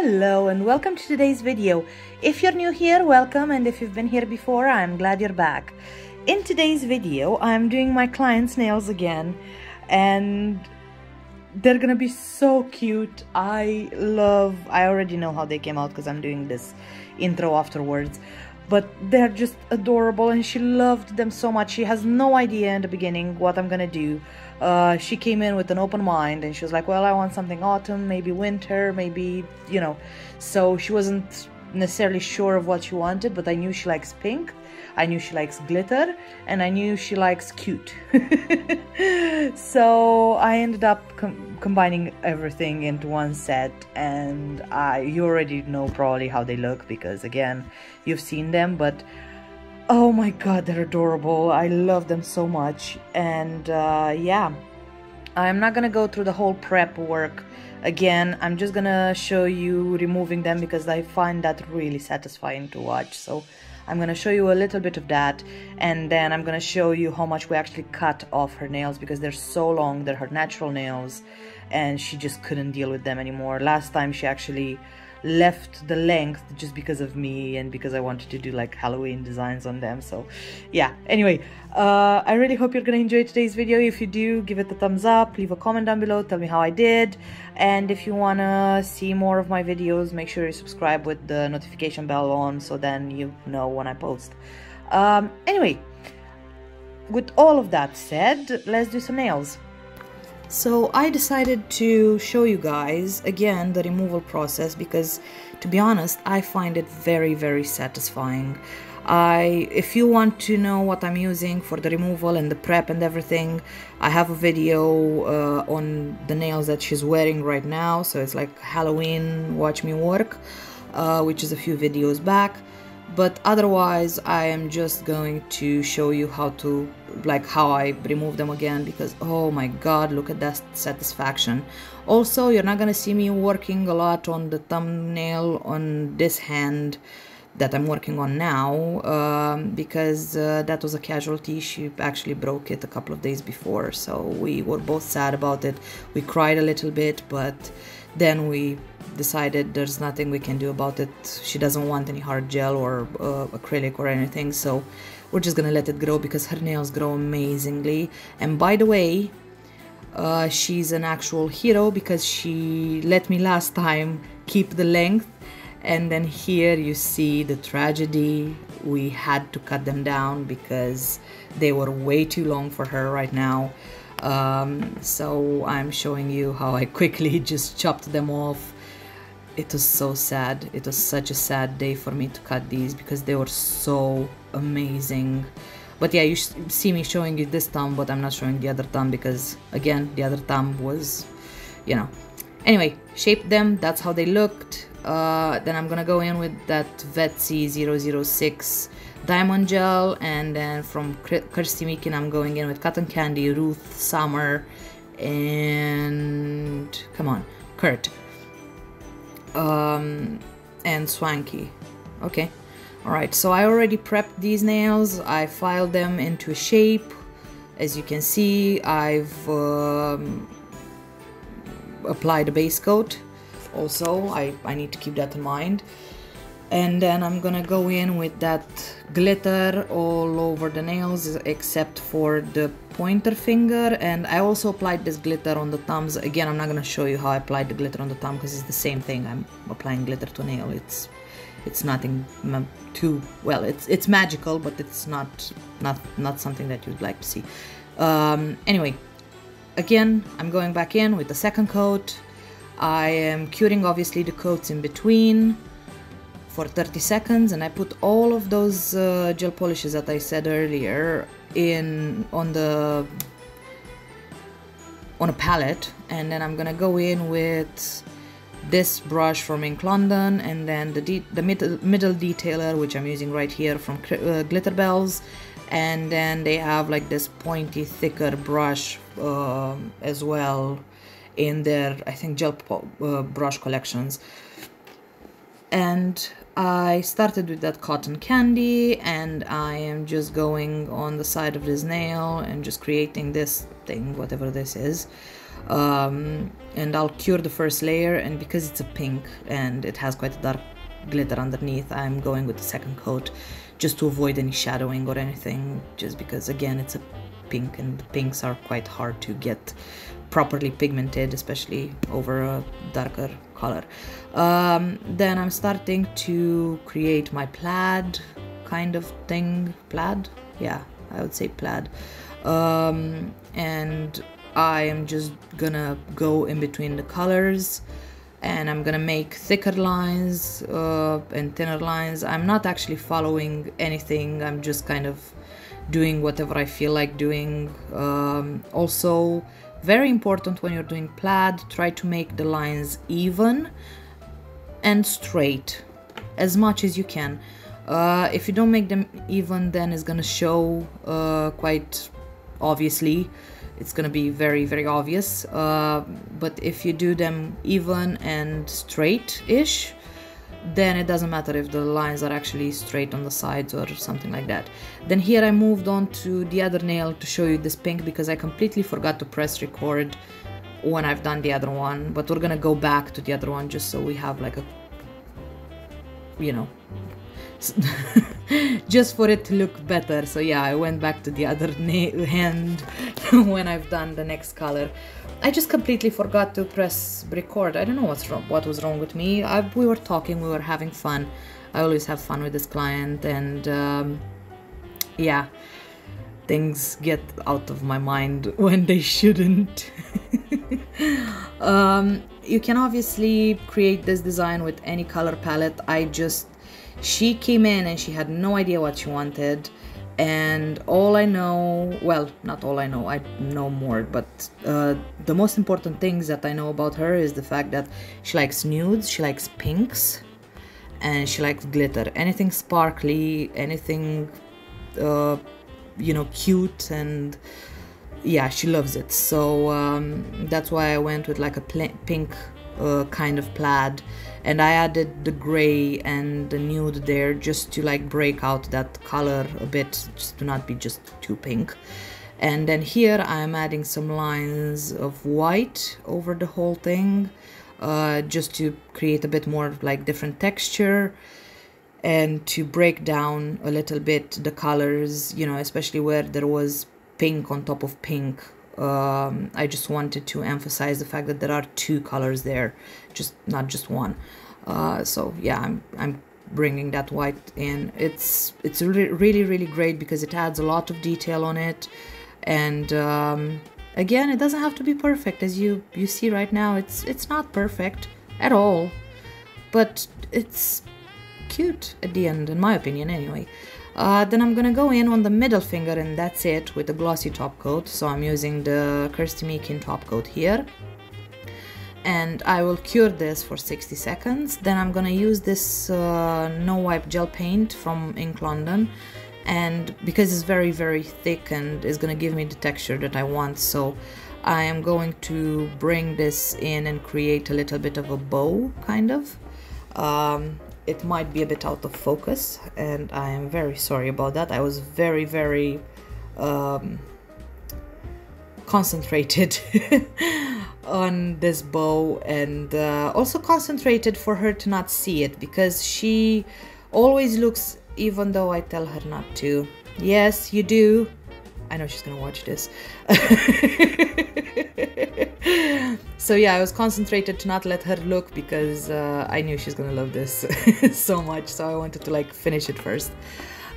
Hello and welcome to today's video. If you're new here, welcome and if you've been here before, I'm glad you're back. In today's video, I'm doing my client's nails again and they're gonna be so cute. I love, I already know how they came out because I'm doing this intro afterwards but they're just adorable and she loved them so much. She has no idea in the beginning what i'm gonna do. Uh, she came in with an open mind and she was like well i want something autumn maybe winter maybe you know. So she wasn't necessarily sure of what she wanted but i knew she likes pink I knew she likes glitter and I knew she likes cute. so I ended up com combining everything into one set and I, you already know probably how they look because again, you've seen them, but oh my god, they're adorable. I love them so much. And uh, yeah, I'm not gonna go through the whole prep work again i'm just gonna show you removing them because i find that really satisfying to watch so I'm going to show you a little bit of that and then I'm going to show you how much we actually cut off her nails because they're so long, they're her natural nails and she just couldn't deal with them anymore. Last time she actually left the length just because of me and because I wanted to do like Halloween designs on them. So yeah, anyway, uh, I really hope you're gonna enjoy today's video. If you do, give it a thumbs up, leave a comment down below, tell me how I did. And if you wanna see more of my videos, make sure you subscribe with the notification bell on so then you know when I post. Um, anyway, with all of that said, let's do some nails. So I decided to show you guys again the removal process because to be honest I find it very very satisfying. I if you want to know what I'm using for the removal and the prep and everything I have a video uh, on the nails that she's wearing right now so it's like Halloween watch me work uh, which is a few videos back but otherwise I am just going to show you how to like how I remove them again because oh my god look at that satisfaction. Also you're not gonna see me working a lot on the thumbnail on this hand that I'm working on now um, because uh, that was a casualty. She actually broke it a couple of days before so we were both sad about it. We cried a little bit but then we decided there's nothing we can do about it. She doesn't want any hard gel or uh, acrylic or anything, so we're just gonna let it grow because her nails grow amazingly. And by the way, uh, she's an actual hero because she let me last time keep the length and then here you see the tragedy we had to cut them down because they were way too long for her right now um, so I'm showing you how I quickly just chopped them off it was so sad. It was such a sad day for me to cut these because they were so amazing. But yeah, you see me showing you this thumb, but I'm not showing the other thumb because, again, the other thumb was, you know. Anyway, shaped them, that's how they looked. Uh, then I'm gonna go in with that Vettsy 006 diamond gel and then from Kirsty Meakin I'm going in with Cotton Candy, Ruth, Summer, and come on, Kurt um, and Swanky. Okay, alright, so I already prepped these nails. I filed them into a shape. As you can see, I've um, applied a base coat. Also, I, I need to keep that in mind and then I'm gonna go in with that glitter all over the nails except for the pointer finger. And I also applied this glitter on the thumbs. Again I'm not gonna show you how I applied the glitter on the thumb because it's the same thing. I'm applying glitter to nail. It's it's nothing too well it's it's magical but it's not not not something that you'd like to see. Um, anyway again I'm going back in with the second coat. I am curing obviously the coats in between for 30 seconds and I put all of those uh, gel polishes that I said earlier in on the on a palette and then I'm gonna go in with this brush from Ink London and then the, de the middle, middle detailer which I'm using right here from uh, Glitterbels and then they have like this pointy thicker brush uh, as well in their I think gel uh, brush collections and I started with that cotton candy and I am just going on the side of this nail and just creating this thing, whatever this is. um, and I'll cure the first layer and because it's a pink and it has quite a dark glitter underneath I'm going with the second coat just to avoid any shadowing or anything just because again it's a pink and the pinks are quite hard to get properly pigmented especially over a darker color. Um, then I'm starting to create my plaid kind of thing. Plaid? Yeah I would say plaid. Um, and I am just gonna go in between the colors and I'm gonna make thicker lines uh, and thinner lines. I'm not actually following anything, I'm just kind of doing whatever I feel like doing. Um, also, very important when you're doing plaid, try to make the lines even and straight as much as you can. Uh, if you don't make them even, then it's gonna show uh, quite obviously it's gonna be very very obvious uh, but if you do them even and straight-ish then it doesn't matter if the lines are actually straight on the sides or something like that. Then here I moved on to the other nail to show you this pink because I completely forgot to press record when I've done the other one, but we're gonna go back to the other one just so we have like a, you know, just for it to look better. So yeah, I went back to the other hand when I've done the next color. I just completely forgot to press record. I don't know what's wrong, what was wrong with me. I, we were talking, we were having fun. I always have fun with this client and um, yeah, things get out of my mind when they shouldn't. um, you can obviously create this design with any color palette. I just she came in and she had no idea what she wanted and all I know, well, not all I know, I know more, but uh, the most important things that I know about her is the fact that she likes nudes, she likes pinks, and she likes glitter. Anything sparkly, anything, uh, you know, cute, and yeah, she loves it. So um, that's why I went with like a pink uh, kind of plaid. And I added the gray and the nude there just to like break out that color a bit just to not be just too pink. And then here I'm adding some lines of white over the whole thing uh, just to create a bit more like different texture and to break down a little bit the colors you know especially where there was pink on top of pink um, I just wanted to emphasize the fact that there are two colors there, just not just one. Uh, so yeah, I'm I'm bringing that white in. It's it's really really really great because it adds a lot of detail on it, and um, again, it doesn't have to be perfect as you you see right now. It's it's not perfect at all, but it's cute at the end, in my opinion, anyway. Uh, then I'm gonna go in on the middle finger and that's it with the glossy top coat. So I'm using the Kirsty Meakin top coat here. And I will cure this for 60 seconds. Then I'm gonna use this uh, no wipe gel paint from Ink London. And because it's very, very thick and is gonna give me the texture that I want. So I am going to bring this in and create a little bit of a bow, kind of. Um, it might be a bit out of focus and I am very sorry about that. I was very, very um, concentrated on this bow and uh, also concentrated for her to not see it because she always looks even though I tell her not to. Yes, you do. I know she's gonna watch this. so yeah, I was concentrated to not let her look because uh, I knew she's gonna love this so much. So I wanted to like finish it first.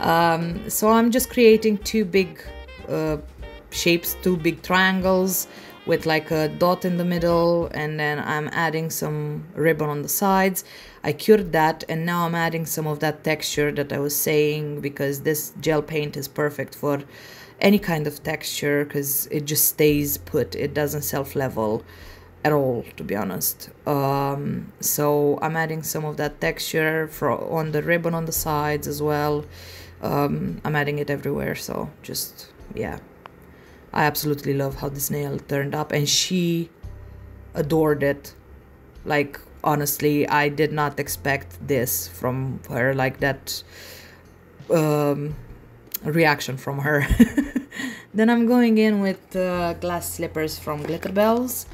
Um, so I'm just creating two big uh, shapes, two big triangles with like a dot in the middle and then I'm adding some ribbon on the sides. I cured that and now I'm adding some of that texture that I was saying because this gel paint is perfect for any kind of texture because it just stays put it doesn't self level at all to be honest um, so I'm adding some of that texture for on the ribbon on the sides as well um, I'm adding it everywhere so just yeah I absolutely love how this nail turned up and she adored it like honestly I did not expect this from her like that um, reaction from her. then I'm going in with uh, glass slippers from Glitterbels.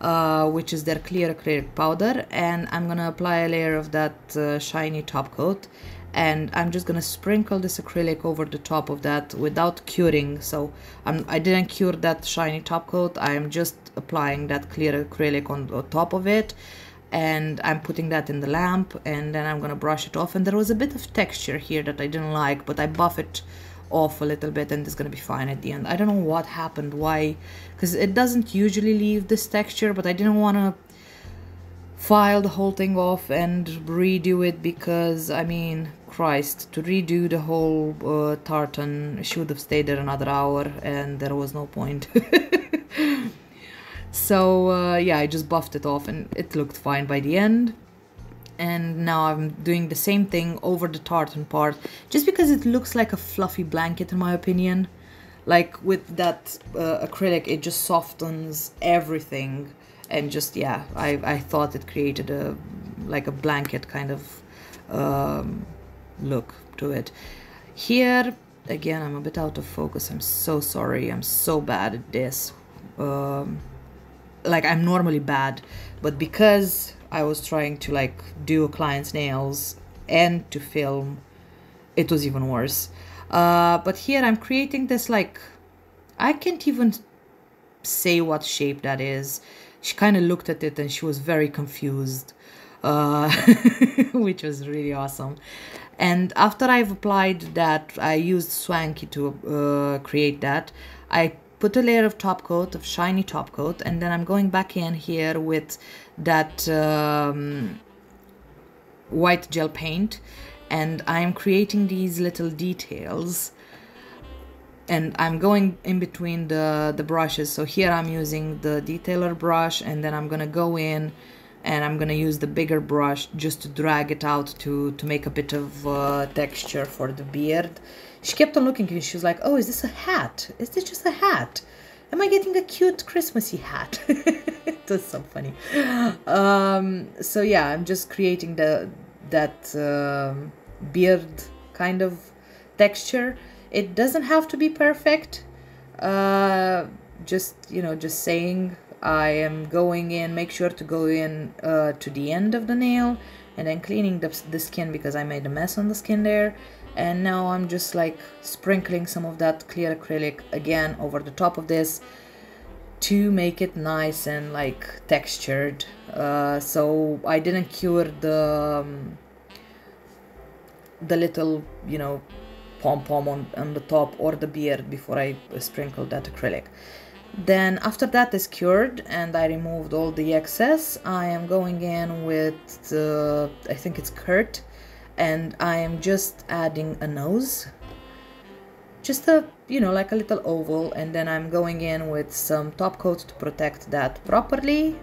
Uh, which is their clear acrylic powder and I'm gonna apply a layer of that uh, shiny top coat and I'm just gonna sprinkle this acrylic over the top of that without curing. So I'm, I didn't cure that shiny top coat I'm just applying that clear acrylic on, on top of it and I'm putting that in the lamp and then I'm gonna brush it off. And there was a bit of texture here that I didn't like but I buff it off a little bit and it's gonna be fine at the end. I don't know what happened why because it doesn't usually leave this texture but I didn't want to file the whole thing off and redo it because I mean Christ to redo the whole uh, tartan should have stayed there another hour and there was no point. So uh, yeah I just buffed it off and it looked fine by the end and now I'm doing the same thing over the tartan part just because it looks like a fluffy blanket in my opinion. Like with that uh, acrylic it just softens everything. And just yeah I, I thought it created a like a blanket kind of um, look to it. Here again I'm a bit out of focus. I'm so sorry. I'm so bad at this. Um, like I'm normally bad but because I was trying to like do a client's nails and to film, it was even worse. Uh, but here I'm creating this like, I can't even say what shape that is. She kind of looked at it and she was very confused, uh, which was really awesome. And after I've applied that, I used Swanky to uh, create that. I put a layer of top coat, of shiny top coat, and then I'm going back in here with that um, white gel paint and I'm creating these little details and I'm going in between the, the brushes. So here I'm using the detailer brush and then I'm gonna go in and I'm gonna use the bigger brush just to drag it out to, to make a bit of uh, texture for the beard. She kept on looking at me. She was like, oh, is this a hat? Is this just a hat? Am I getting a cute Christmassy hat? was so funny. Um, so yeah, I'm just creating the that um, beard kind of texture. It doesn't have to be perfect. Uh, just you know, just saying I am going in. Make sure to go in uh, to the end of the nail and then cleaning the, the skin because I made a mess on the skin there and now I'm just like sprinkling some of that clear acrylic again over the top of this to make it nice and like textured. Uh, so I didn't cure the um, the little you know pom-pom on, on the top or the beard before I sprinkled that acrylic. Then after that is cured and I removed all the excess I am going in with the I think it's Kurt and I am just adding a nose. Just a you know like a little oval and then I'm going in with some top coat to protect that properly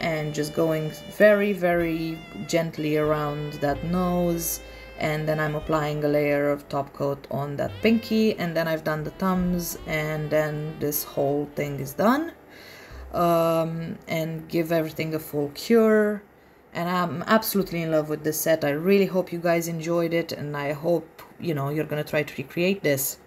and just going very very gently around that nose and then I'm applying a layer of top coat on that pinky and then I've done the thumbs and then this whole thing is done um, and give everything a full cure and I'm absolutely in love with this set. I really hope you guys enjoyed it and I hope, you know, you're gonna try to recreate this.